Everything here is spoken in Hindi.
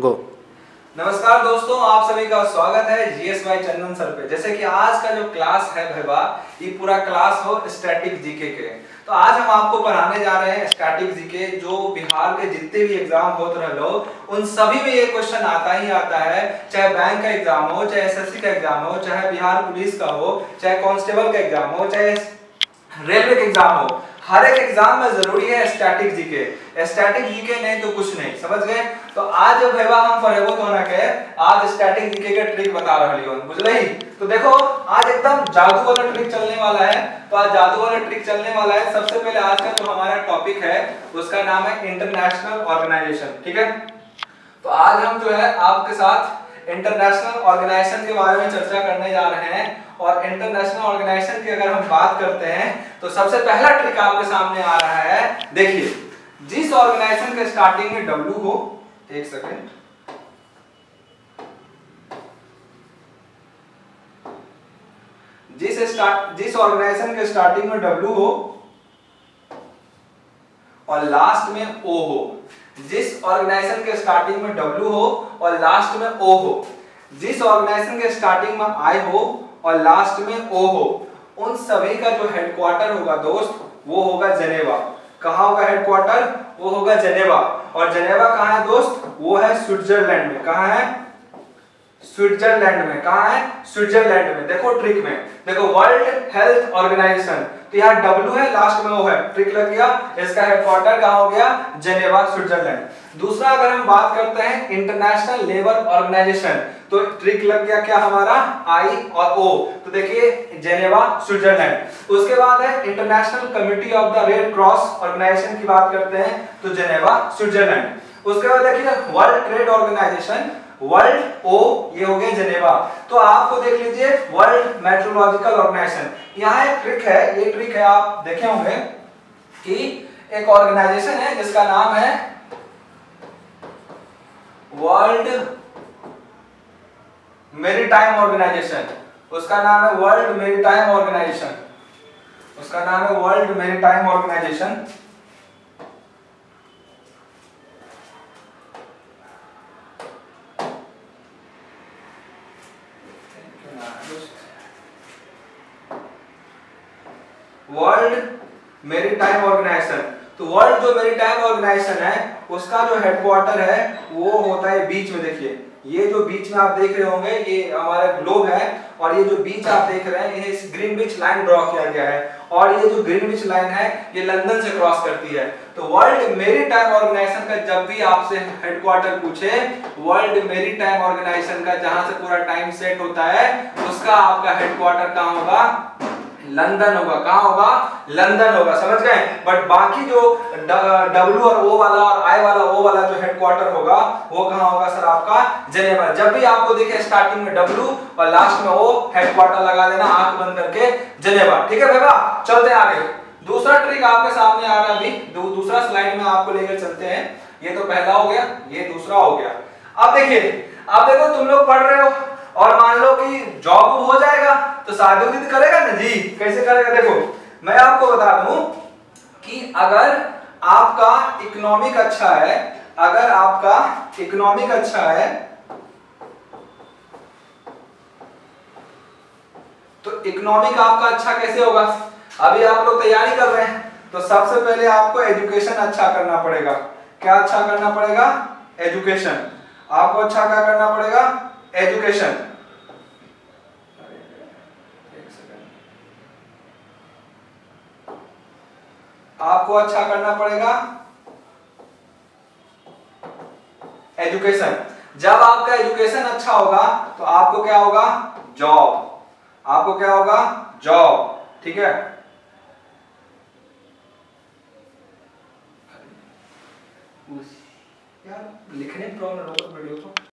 गो नमस्कार दोस्तों, आप सभी का स्वागत है जीएसवाई चंदन सर पे। जैसे कि आज का जो क्लास है भैया ये पूरा क्लास हो स्टैटिक जीके के। तो आज हम आपको पढ़ाने जा रहे हैं स्टैटिक जीके जो बिहार के जितने भी एग्ज़ाम होते रहे लो उन सभी में ये क्वेश्चन आता ही आता है, चाहे बैंक का एग्ज़ाम हो, चाहे एसएससी का एग्ज़ाम हो, चाहे बिहार पुलिस का हो, चाहे कांस्टेबल का एग्ज़ाम हो, चाहे रेलवे का एग्ज़ाम हो। हर एक एग्ज़ाम में ज़रूरी है स्टैटिक जीके स्टैटिक जीके नहीं तो कुछ नहीं, समझ गए? तो आज भैया हम पढ़ेबो तो ना के आज स्टैटिक जीके के ट्रिक बता रहली हूँ बुझले ही? तो देखो, आज एकदम जादू वाला ट्रिक चलने वाला है। तो आज जादू वाला ट्रिक चलने वाला है। सबसे पहले आज का जो हमारा टॉपिक है, उसका नाम है इंटरनेशनल ऑर्गेनाइजेशन ठीक है? तो आज हम जो है, आपके साथ इंटरनेशनल ऑर्गेनाइजेशन के बारे में चर्चा करने जा रहे हैं। और इंटरनेशनल ऑर्गेनाइजेशन की अगर हम बात करते हैं तो सबसे पहला ट्रिक आपके सामने आ रहा है, देखिए, जिस ऑर्गेनाइजेशन के स्टार्टिंग में डब्ल्यू हो, एक सेकेंड जिस स्टार्ट जिस ऑर्गेनाइजेशन के स्टार्टिंग में डब्ल्यू हो, और लास्ट में ओ हो, जिस ऑर्गेनाइजेशन के स्टार्टिंग में डब्ल्यू हो, और लास्ट में ओ हो, जिस ऑर्गेनाइजेशन के स्टार्टिंग में आई हो और लास्ट में ओ हो। उन सभी का जो हेडक्वार्टर होगा दोस्त, वो होगा जनेवा कहा होगा हेडक्वार्टर वो होगा जनेवा और जनेवा कहा है दोस्त? वो है स्विट्जरलैंड में। कहा है? स्विट्जरलैंड में। कहा है? स्विट्जरलैंड में। देखो ट्रिक में। देखो वर्ल्ड हेल्थ ऑर्गेनाइजेशन तो यहाँ डब्ल्यू है लास्ट में वो है। ट्रिक लग गया। इसका हेडक्वार्टर कहा हो गया? जेनेवा स्विट्जरलैंड दूसरा अगर हम बात करते हैं इंटरनेशनल लेबर ऑर्गेनाइजेशन तो ट्रिक लग गया क्या हमारा? आई और ओ तो देखिए, जेनेवा, स्विट्जरलैंड। उसके बाद है international committee of the red cross organisation की बात करते हैं तो जेनेवा, स्विट्जरलैंड। उसके बाद देखिए वर्ल्ड ट्रेड ऑर्गेनाइजेशन वर्ल्ड ओ ये हो गया जेनेवा। तो आपको देख लीजिए वर्ल्ड मेट्रोलॉजिकल ऑर्गेनाइजेशन यहाँ एक ट्रिक है, ये ट्रिक है, आप देखे होंगे कि एक ऑर्गेनाइजेशन है, जिसका नाम है वर्ल्ड मेरीटाइम ऑर्गेनाइजेशन। उसका नाम है वर्ल्ड मेरीटाइम ऑर्गेनाइजेशन। उसका नाम है world maritime organization. World maritime organization. तो वर्ल्ड जो मेरीटाइम ऑर्गेनाइजेशन है, उसका जो हेडक्वार्टर है, वो होता है बीच में, देखिए। ये जो बीच में आप देख रहे होंगे, ये हमारा ग्लोब है और ये जो बीच आप देख रहे हैं, ये ग्रीनविच लाइन ड्रॉ किया गया है और ये जो ग्रीन बीच लाइन है, ये लंदन से क्रॉस करती है। तो वर्ल्ड मेरी टाइम ऑर्गेनाइजेशन का जब भी आपसे हेडक्वार्टर पूछे वर्ल्ड मेरी टाइम ऑर्गेनाइजेशन का जहाँ से पूरा टाइम सेट होता है, उसका आपका हेडक्वार्टर कहाँ होगा? लंदन होगा। कहा होगा? लंदन होगा समझ गए? बट बाकी जो डब्ल्यू और ओ वाला और आई वाला ओ वाला जो हेडक्वार्टर होगा वो कहाँ होगा सर आपका? जेनेवा। जब भी आपको दिखे स्टार्टिंग में डब्ल्यू और लास्ट में ओ हेडक्वार्टर लगा देना आँख बंद करके जेनेवा। ठीक है भैया चलते आगे। दूसरा ट्रिक आपके सामने आ रहा अभी। दू, दूसरा स्लाइड में आपको लेकर चलते हैं। ये तो पहला हो गया ये दूसरा हो गया। अब देखिए अब देखो तुम लोग पढ़ रहे हो और मान लो कि जॉब हो जाएगा तो शादी करेगा ना? जी, कैसे करेगा? देखो, मैं आपको बता दूँ कि अगर आपका इकोनॉमिक अच्छा है, अगर आपका इकोनॉमिक अच्छा है तो इकोनॉमिक आपका अच्छा कैसे होगा? अभी आप लोग तैयारी कर रहे हैं तो सबसे पहले आपको एजुकेशन अच्छा करना पड़ेगा। क्या अच्छा करना पड़ेगा? एजुकेशन आपको अच्छा क्या करना पड़ेगा? एजुकेशन आपको अच्छा करना पड़ेगा एजुकेशन जब आपका एजुकेशन अच्छा होगा तो आपको क्या होगा? जॉब आपको क्या होगा? जॉब ठीक है? यार, लिखने प्रॉब्लम वीडियो को।